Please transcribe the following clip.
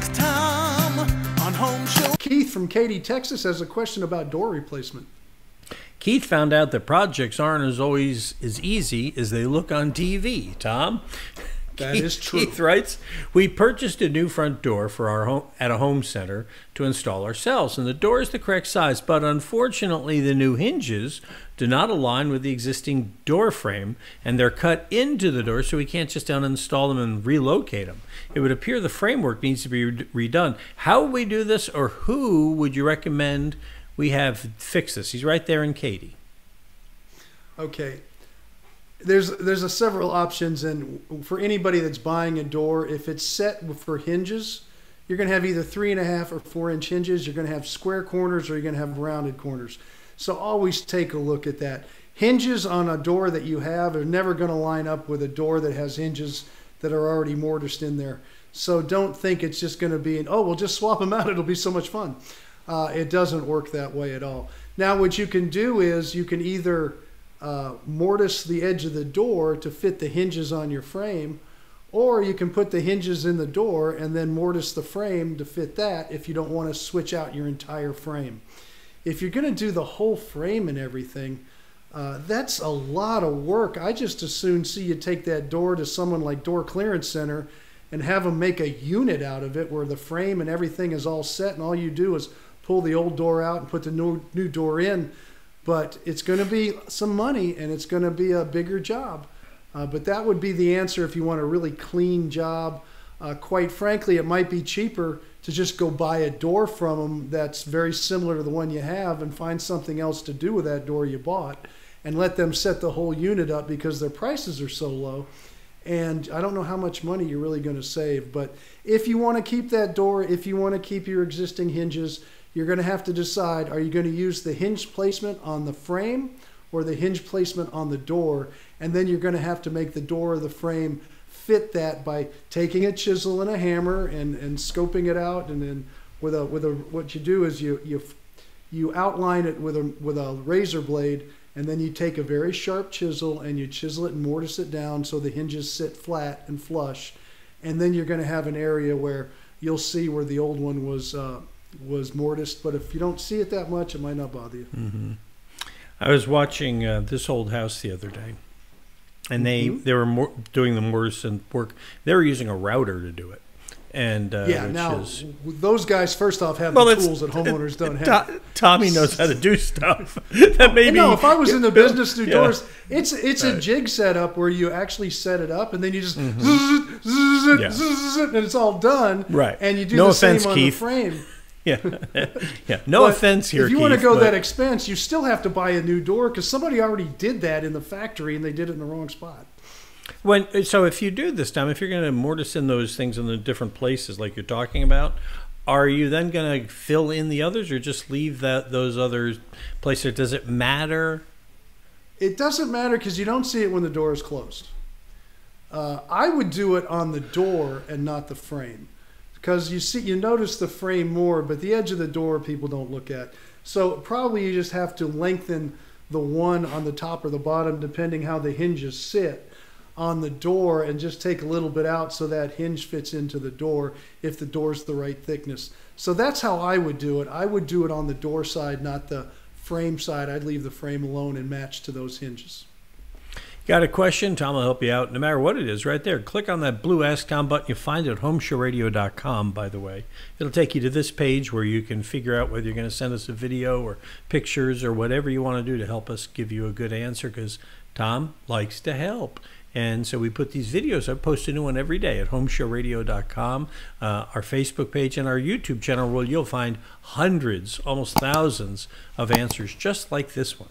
Ask Tom on Home Show. Keith from Katy, Texas has a question about door replacement. Keith found out that projects aren't as always as easy as they look on TV. Tom, That Keith, is true. Keith writes, "We purchased a new front door for our home at a home center to install ourselves, and the door is the correct size. But unfortunately, the new hinges do not align with the existing door frame, and they're cut into the door, so we can't just uninstall them and relocate them. It would appear the framework needs to be re- redone. How would we do this, or who would you recommend we have fix this?" He's right there in Katy. Okay. There's there's a several options, and for anybody that's buying a door, if it's set for hinges, you're going to have either three and a half or four inch hinges. You're going to have square corners, or you're going to have rounded corners. So always take a look at that. Hinges on a door that you have are never going to line up with a door that has hinges that are already mortised in there. So don't think it's just going to be, oh, we'll just swap them out. It'll be so much fun. Uh, it doesn't work that way at all. Now, what you can do is you can either uh, mortise the edge of the door to fit the hinges on your frame, or you can put the hinges in the door and then mortise the frame to fit that if you don't want to switch out your entire frame. If you're going to do the whole frame and everything, uh, that's a lot of work. I just as soon see you take that door to someone like Door Clearance Center and have them make a unit out of it where the frame and everything is all set, and all you do is pull the old door out and put the new, new door in. But it's going to be some money and it's going to be a bigger job. Uh, but that would be the answer if you want a really clean job. Uh, quite frankly, it might be cheaper to just go buy a door from them that's very similar to the one you have and find something else to do with that door you bought and let them set the whole unit up because their prices are so low. And I don't know how much money you're really going to save. But if you want to keep that door, if you want to keep your existing hinges, you're going to have to decide are you going to use the hinge placement on the frame or the hinge placement on the door? And then you're going to have to make the door or the frame fit that by taking a chisel and a hammer and, and scoping it out. And then with a, with a, what you do is you, you, you outline it with a, with a razor blade and then you take a very sharp chisel and you chisel it and mortise it down so the hinges sit flat and flush. And then you're going to have an area where you'll see where the old one was uh, was mortised. But if you don't see it that much, it might not bother you. Mm-hmm. I was watching uh, this old house the other day, and they Mhm. they were mor- doing the mortise and work. They were using a router to do it, and uh, yeah. Now is, those guys first off have Well, the tools that homeowners don't have. To- Tommy knows how to do stuff. that maybe no, if I was in the business do Yeah. doors, it's it's a jig setup where you actually set it up and then you just Mhm. zzz, zzz, Yeah. zzz, and it's all done. Right. And you do No the offense, same on Keith. the frame. yeah, yeah. No But offense here. If you want to go but- that expense, you still have to buy a new door because somebody already did that in the factory and they did it in the wrong spot. When so if you do this time, if you're going to mortise in those things in the different places like you're talking about, are you then going to fill in the others or just leave that those other places? Does it matter? It doesn't matter because you don't see it when the door is closed. Uh, I would do it on the door and not the frame because you see you notice the frame more, but the edge of the door people don't look at. So probably you just have to lengthen the one on the top or the bottom depending how the hinges sit on the door and just take a little bit out so that hinge fits into the door if the door's the right thickness. So that's how I would do it. I would do it on the door side, not the frame side. I'd leave the frame alone and match to those hinges. Got a question? Tom will help you out no matter what it is right there. Click on that blue Ask Tom button. You'll find it at homeshowradio.com, by the way. It'll take you to this page where you can figure out whether you're going to send us a video or pictures or whatever you want to do to help us give you a good answer because Tom likes to help. And so we put these videos. I post a new one every day at homeshowradio.com, uh, our Facebook page, and our YouTube channel where you'll find hundreds, almost thousands of answers just like this one.